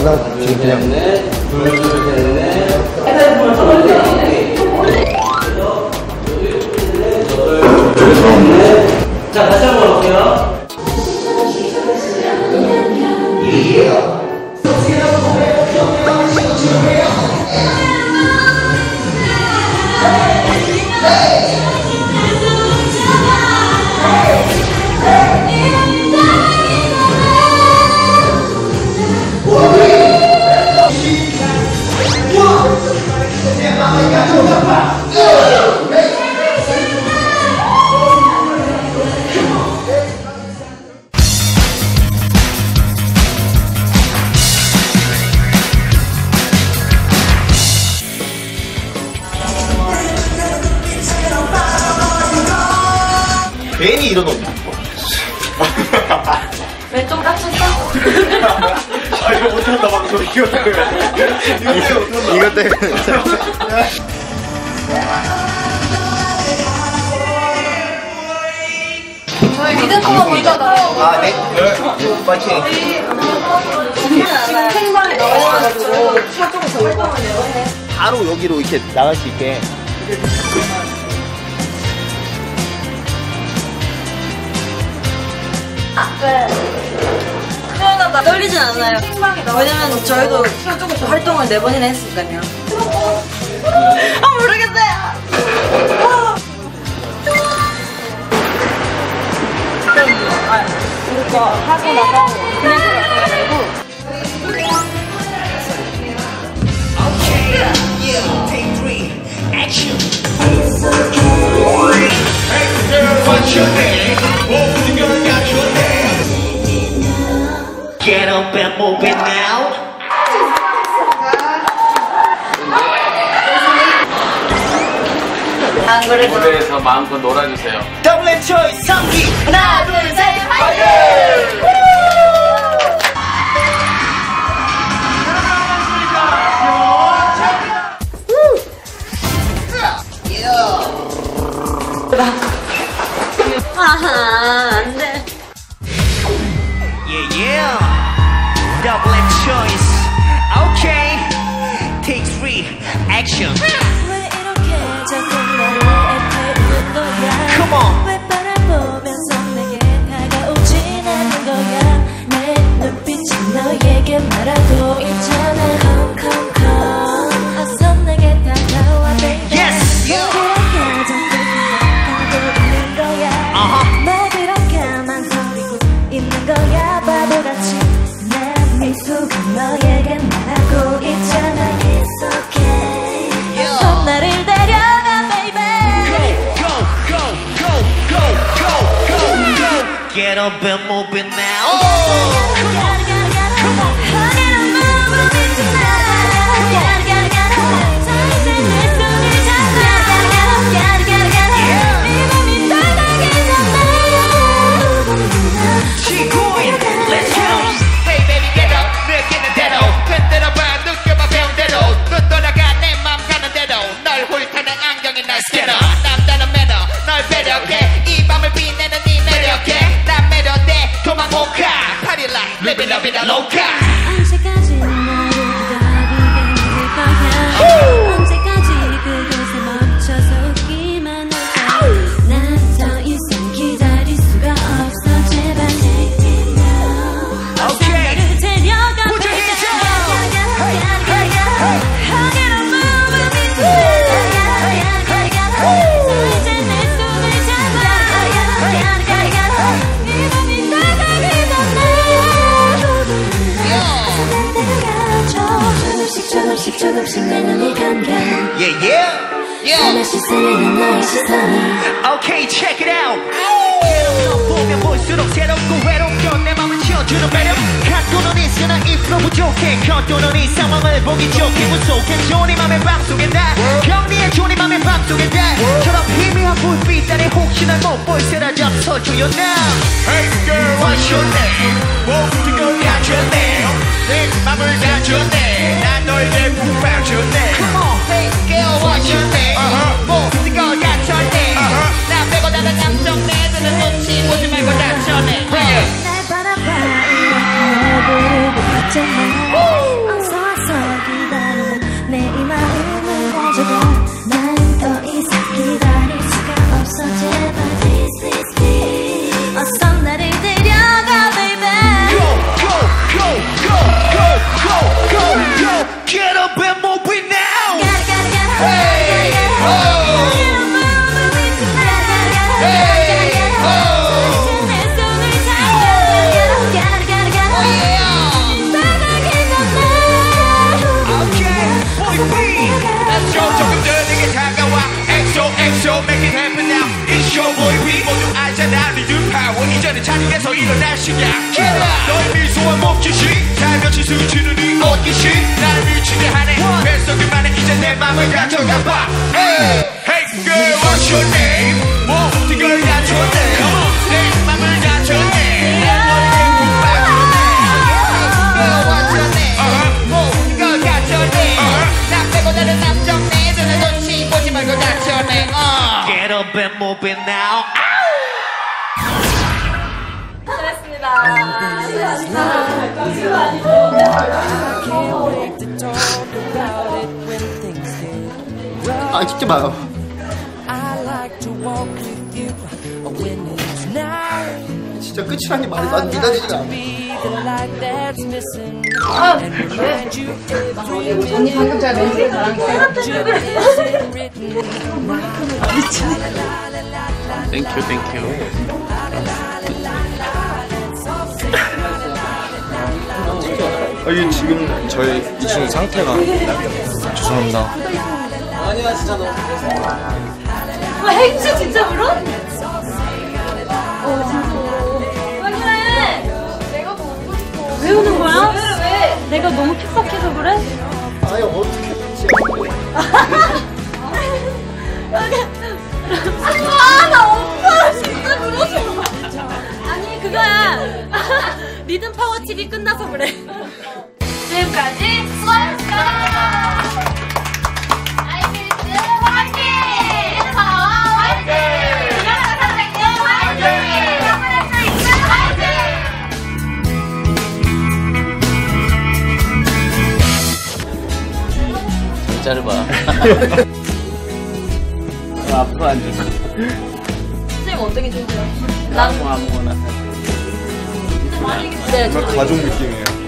둘, 지금 셋, 그냥. 자, 다시 한번 볼게요. 괜히 이런 옷. 왼쪽 다쳤어? 아, 이거 못한다, 방금. 이거 때문에. 이거 때문에. 저희 리듬 한번 먼저 나와요. 아, 네. 파이팅. 지금 생방에 나와가지고 같네요. 바로 여기로 이렇게 나갈 수 있게. 네. 떨리진 않아요. 왜냐면 저희도 조금 활동을 네 번이나 했으니까요. 아 모르겠어요. 아, 이거 하고 나서 그냥 들어가고 Get up and move it now. 안 그래도 무대에서 마음껏 놀아주세요. Double choice 성기 하나 둘 셋 Action. 왜 이렇게 자꾸 나를 애태우는 거야 Come on. 내 눈빛이 너에게 말하고 go. Get up and move it now. 지 내 눈이 감겨 Yeah yeah yeah. 하나씩 설레는 너의 시선이. Okay, check it out. 너 보면 볼수록 새롭고 외롭고 내 맘을 치워주는 매력. 갖고는 있으나 입으로 부족해. 겉도는 이 상황을 보기 좋게. 무속해. 존이 맘의 방송에 나 경리해. 존이 맘의 방송에 나 저런 희미한 불빛 아래 혹시 날못볼 새라 잡서줘요 now Hey girl. What's your name? 모든 걸 갖췄네 내 맘을 갖췄네. 난 너에게 푹 속에서 일어날 시작 Get up 너의 미소와 몸짓이 살며시 스치는 이 옷깃이 날 미치게 하네. 뱃속에만에 이제 내 맘을 가져가 봐. Hey Hey girl what's your name? 모든 걸 갖췄네 내 맘을 갖췄네? 내 너의 Girl what's your name 모든 걸 갖췄네. 나 빼고 다른 남정 내 눈을 눈치 보지 말고 갖췄네. Get up and move it now 아 찍지 마요. 진짜 끝이라니 말이 난 믿어지지 않아. 언니 방금 제가 멘트 잘한 thank you thank you. 아, 이게 지금 저희 이 친구 상태가 죄송합니다. 아니야 진짜 너. 아, 행주 진짜 울어? 어, 진짜 울어. 왜 그래? 내가 더 울고 싶어. 왜 우는 거야? 왜, 왜? 내가 너무 핍박해서 그래? 아니 어떻게 끝이야? 아, 나 오빠 진짜 그러지 아니, 그거야. 리듬 파워 TV 끝나서 그래. 지금까지 수고하셨습니다. 아이비리스 화이팅! 선생님. 앞으로 앉을 거. 선생님 어떻게 주세요? 아무 아무거나. 네, 정말 가족 느낌이에요.